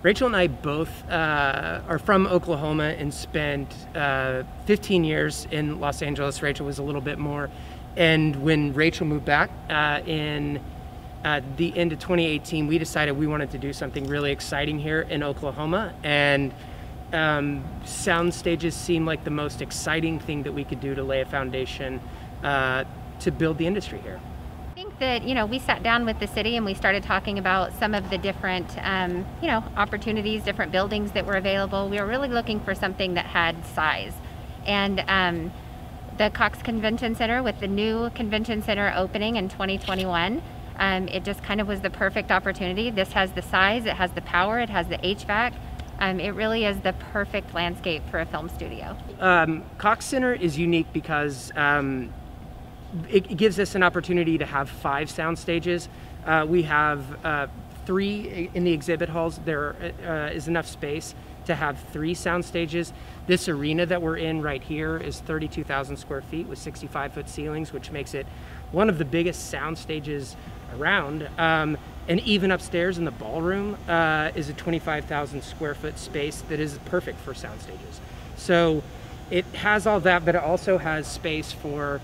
Rachel and I both uh, are from Oklahoma and spent uh, 15 years in Los Angeles. Rachel was a little bit more. And when Rachel moved back uh, in at the end of 2018, we decided we wanted to do something really exciting here in Oklahoma. And um, sound stages seemed like the most exciting thing that we could do to lay a foundation uh, to build the industry here that you know we sat down with the city and we started talking about some of the different um, you know opportunities different buildings that were available. We were really looking for something that had size. And um, the cox convention center with the new convention center opening in 2021 um, it just kind of was the perfect opportunity. This has the size it has the power it has the hvac um, it really is the perfect landscape for a film studio. Um, Cox Center is unique because um, it gives us an opportunity to have five sound stages. Uh, we have uh, three in the exhibit halls. There uh, is enough space to have three sound stages. This arena that we're in right here is 32,000 square feet with 65 foot ceilings, which makes it one of the biggest sound stages around. Um, and even upstairs in the ballroom uh, is a 25,000 square foot space that is perfect for sound stages. So it has all that, but it also has space for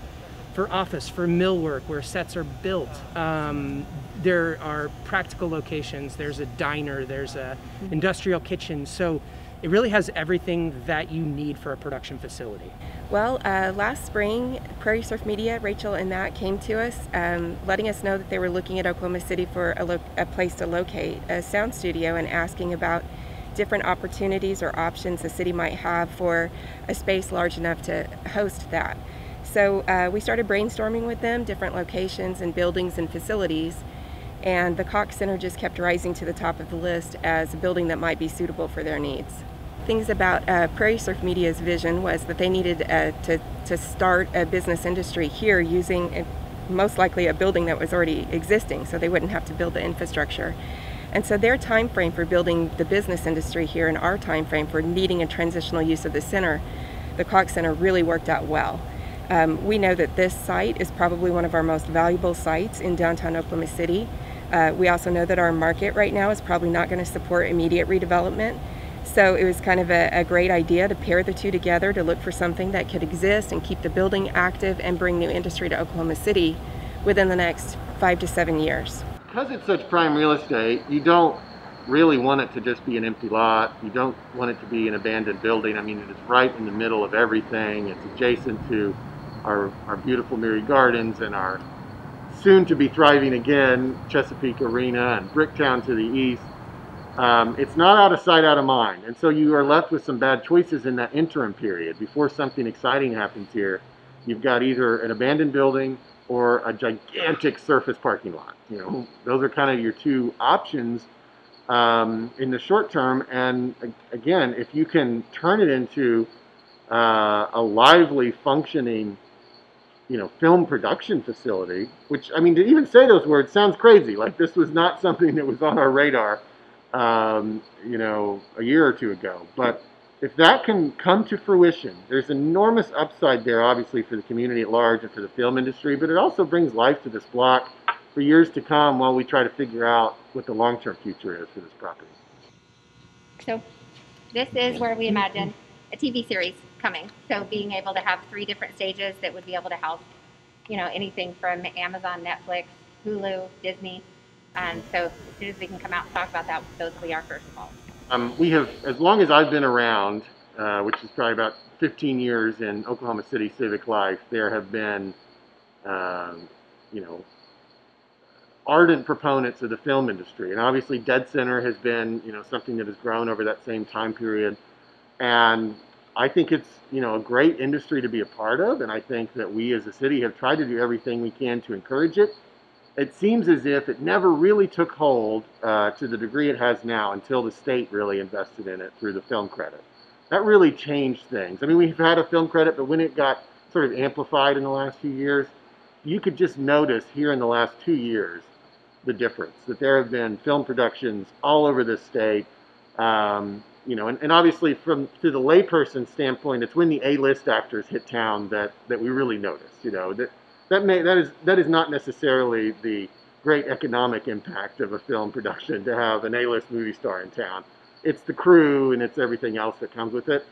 for office, for millwork, where sets are built. Um, there are practical locations. There's a diner. There's a industrial kitchen. So it really has everything that you need for a production facility. Well, uh, last spring, Prairie Surf Media, Rachel and Matt came to us, um, letting us know that they were looking at Oklahoma City for a, a place to locate a sound studio and asking about different opportunities or options the city might have for a space large enough to host that. So uh, we started brainstorming with them, different locations and buildings and facilities, and the Cox Center just kept rising to the top of the list as a building that might be suitable for their needs. Things about uh, Prairie Surf Media's vision was that they needed uh, to, to start a business industry here using a, uh, most likely a building that was already existing so they wouldn't have to build the infrastructure. And so their time frame for building the business industry here and our time frame for needing a transitional use of the center, the Cox Center really worked out well. Um, we know that this site is probably one of our most valuable sites in downtown Oklahoma City. Uh, we also know that our market right now is probably not going to support immediate redevelopment. So it was kind of a, a, great idea to pair the two together to look for something that could exist and keep the building active and bring new industry to Oklahoma City within the next five to seven years. Because it's such prime real estate, you don't really want it to just be an empty lot. You don't want it to be an abandoned building. I mean, it is right in the middle of everything. It's adjacent to our, our beautiful Myriad Gardens and our soon to be thriving again Chesapeake Arena and Bricktown to the east. Um, it's not out of sight, out of mind. And so you are left with some bad choices in that interim period. Before something exciting happens here, you've got either an abandoned building or a gigantic surface parking lot. You know, those are kind of your two options um, in the short term. And again, if you can turn it into uh, a lively, functioning you know, film production facility, which, I mean, to even say those words sounds crazy. Like this was not something that was on our radar, um, you know, a year or two ago. But if that can come to fruition, there's enormous upside there, obviously, for the community at large and for the film industry, but it also brings life to this block for years to come while we try to figure out what the long-term future is for this property. So this is where we imagine a TV series coming. So being able to have three different stages that would be able to house, you know, anything from Amazon, Netflix, Hulu, Disney. And so as soon as we can come out and talk about that, those will be our first calls. Um, we have, as long as I've been around, uh, which is probably about 15 years in Oklahoma City civic life, there have been, um, you know, ardent proponents of the film industry. And obviously Dead Center has been, you know, something that has grown over that same time period. And I think it's you know a great industry to be a part of, and I think that we as a city have tried to do everything we can to encourage it. It seems as if it never really took hold uh, to the degree it has now until the state really invested in it through the film credit. That really changed things. I mean, we've had a film credit, but when it got sort of amplified in the last few years, you could just notice here in the last two years the difference. That there have been film productions all over the state. Um, you know, and, and obviously from to the layperson standpoint, it's when the A-list actors hit town that, that we really notice. You know, that that may that is that is not necessarily the great economic impact of a film production to have an A-list movie star in town. it's the crew and it's everything else that comes with it.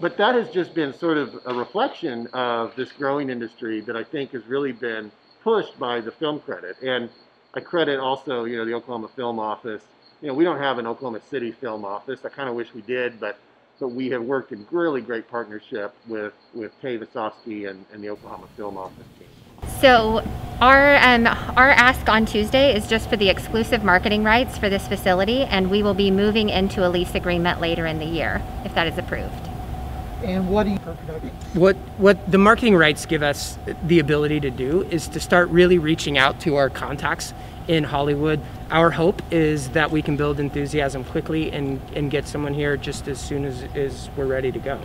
But that has just been sort of a reflection of this growing industry that I think has really been pushed by the film credit. And I credit also, you know, the Oklahoma Film Office. You know, we don't have an Oklahoma City film office. I kind of wish we did, but but we have worked in really great partnership with with Tava Sofsky and, and the Oklahoma Film Office team. So our um, our ask on Tuesday is just for the exclusive marketing rights for this facility, and we will be moving into a lease agreement later in the year if that is approved. And what do you? What what the marketing rights give us the ability to do is to start really reaching out to our contacts in Hollywood. Our hope is that we can build enthusiasm quickly and, and get someone here just as soon as, as we're ready to go.